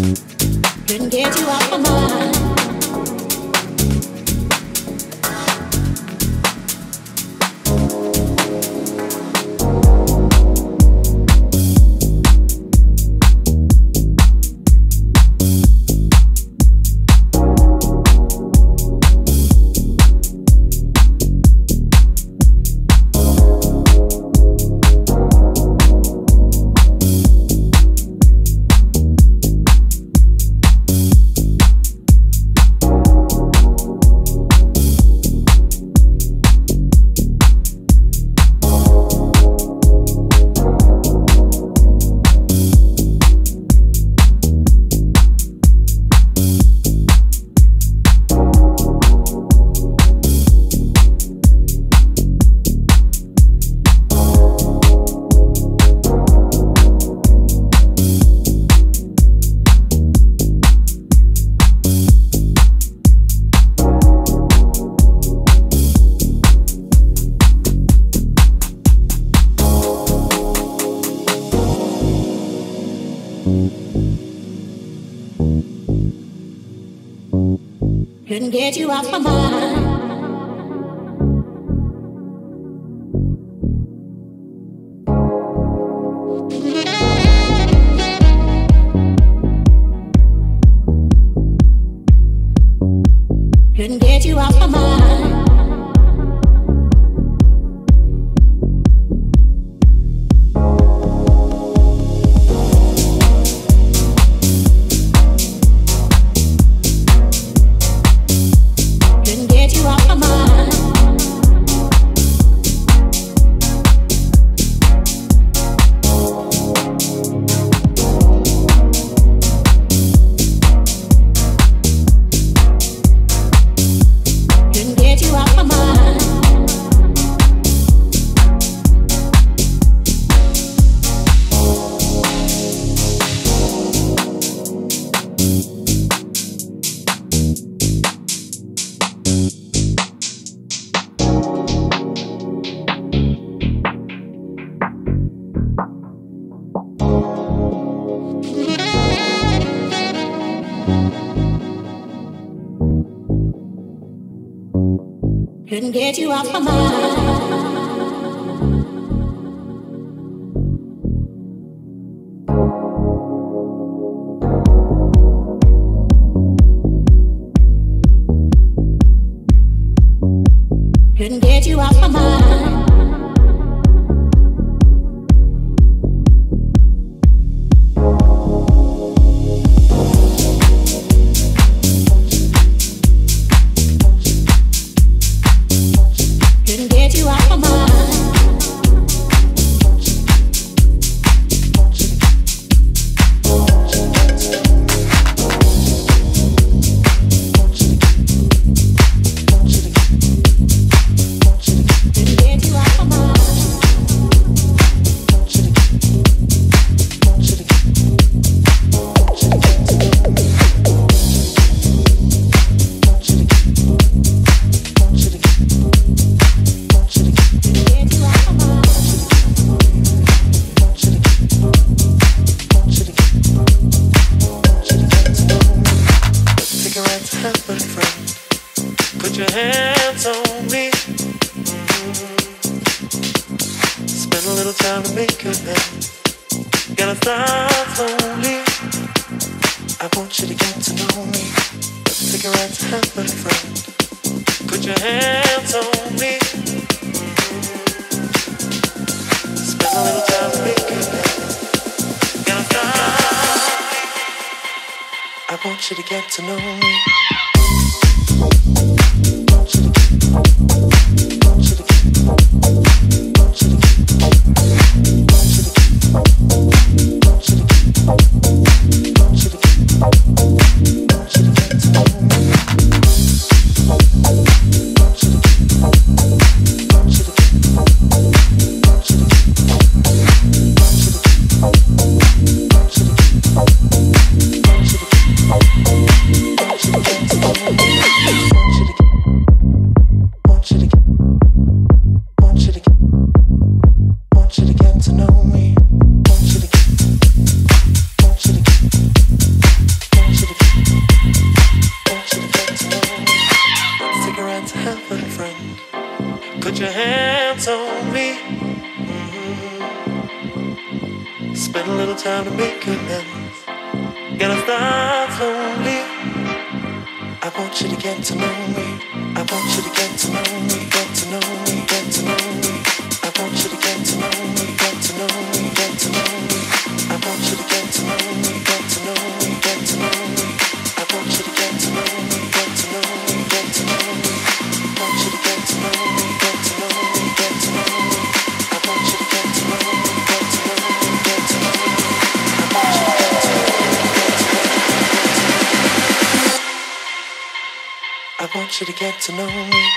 Couldn't get you off my mind. get you out my mind. no time to make your love. Gotta start slowly. I want you to get to know me. Let's take a ride to heaven, friend. Put your hands on me. Spend a little time to make your love. Gotta start. I want you to get to know me. to know me.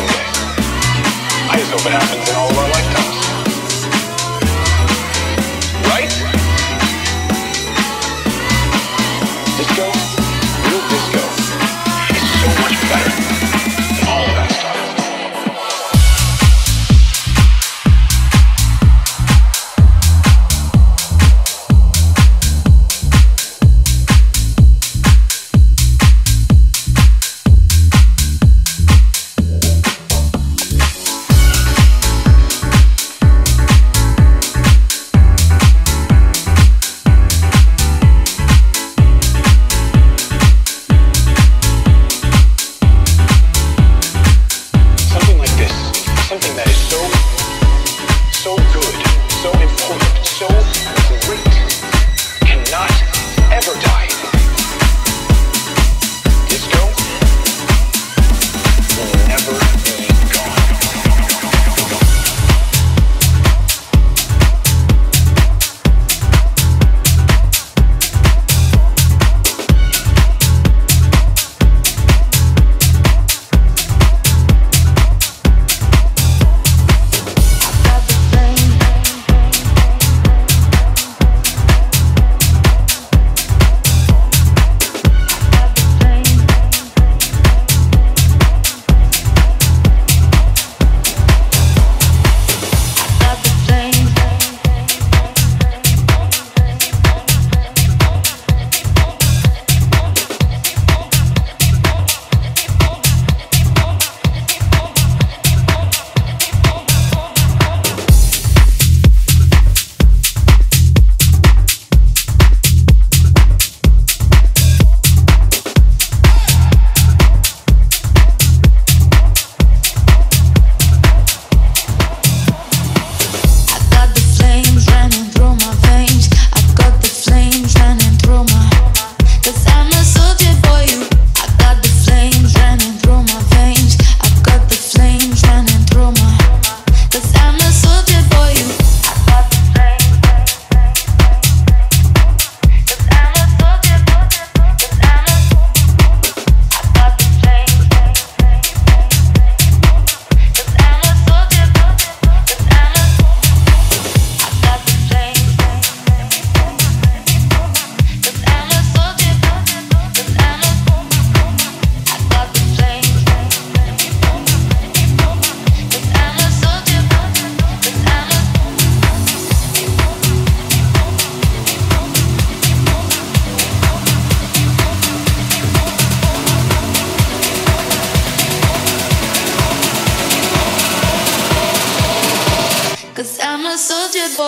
I just hope it happens in all of our lives.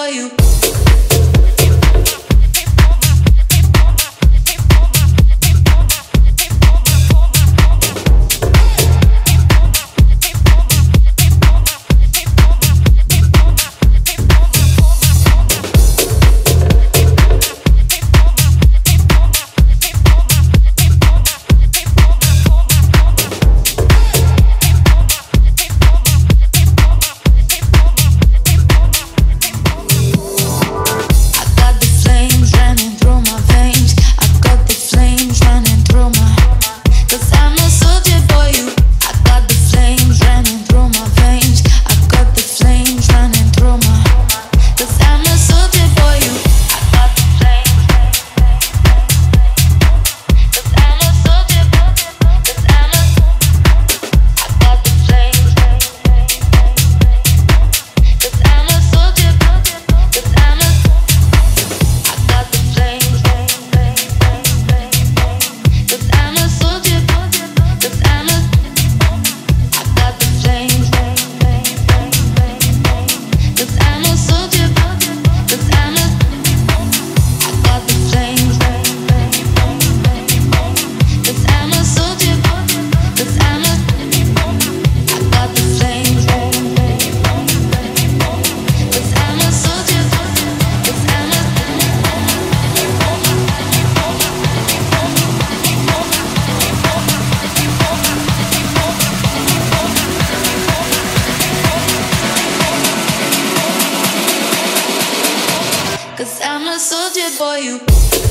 for you. for you.